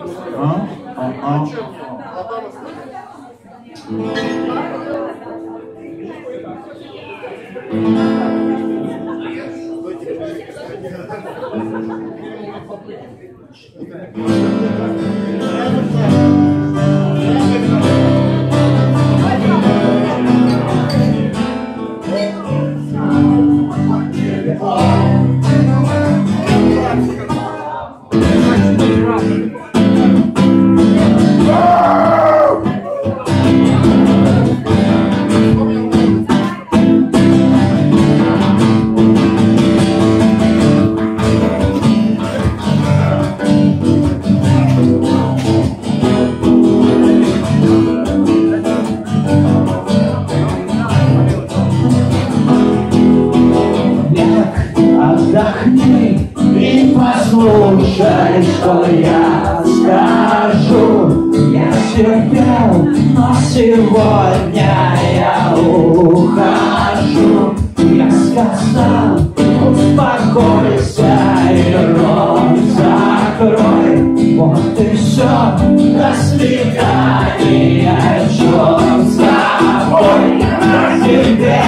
Hein En un. что я скажу? Я терпел, но а сегодня я ухожу. Я сказал, успокойся и рот закрой. Вот и все, до свидания, черт с тобой? На тебе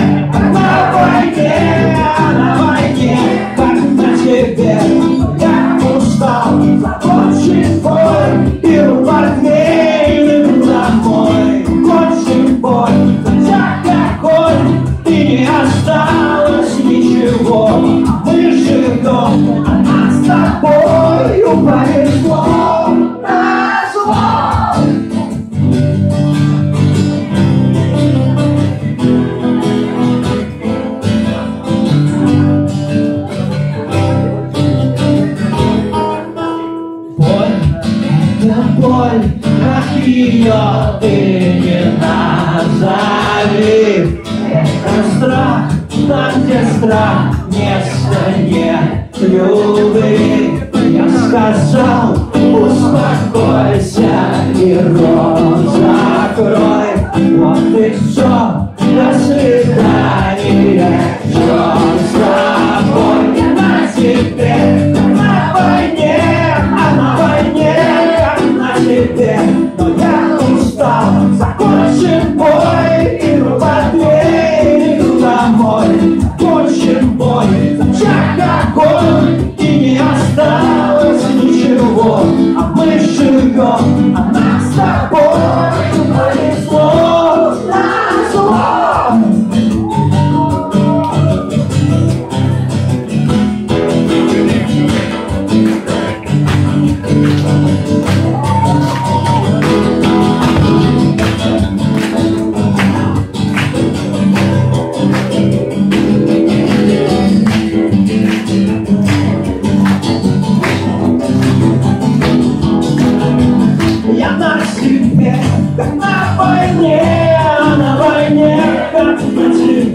ее ты не назови. Это страх, там, где страх не станет любви.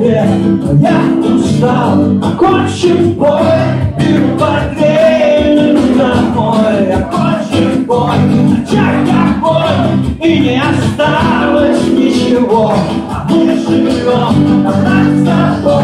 тебе Я устал, а окончим бой И упадем на домой Окончим бой, очаг бой И не осталось ничего. А мы живем, а нас с тобой